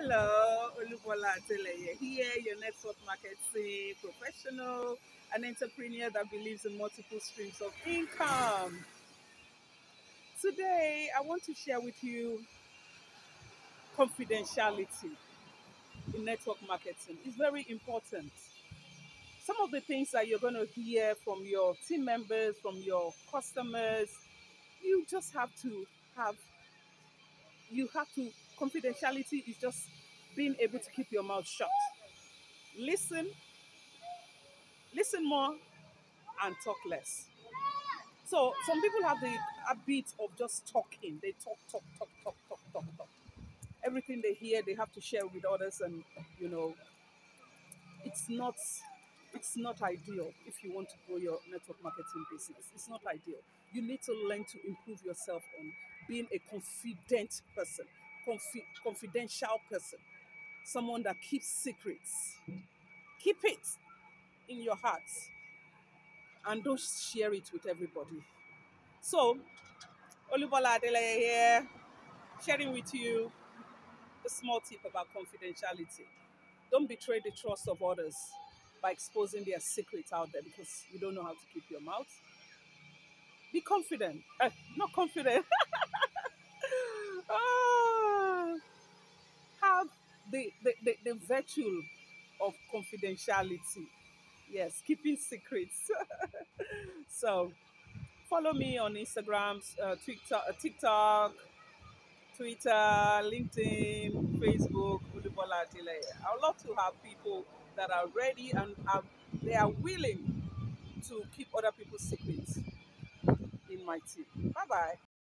Hello, Olubola Adeleye here, your network marketing professional, an entrepreneur that believes in multiple streams of income. Today, I want to share with you confidentiality in network marketing. It's very important. Some of the things that you're going to hear from your team members, from your customers, you just have to have you have to confidentiality is just being able to keep your mouth shut. Listen listen more and talk less. So some people have the habit of just talking. They talk talk talk talk talk talk talk. Everything they hear they have to share with others and you know it's not it's not ideal if you want to grow your network marketing business. It's not ideal. You need to learn to improve yourself on being a confident person, confi- confidential person, someone that keeps secrets. Keep it in your heart and don't share it with everybody. So, Olubola Adeleye here, sharing with you a small tip about confidentiality. Don't betray the trust of others by exposing their secrets out there because you don't know how to keep your mouth. Be confident. Uh, not confident. Ah, have the, the, the, virtue of confidentiality. Yes, keeping secrets. so, follow me on Instagram, uh, Twitter, uh, TikTok, Twitter, LinkedIn, Facebook, Olubola Adeleye. I would love to have people that are ready and they are willing to keep other people's secrets in my team. Bye bye.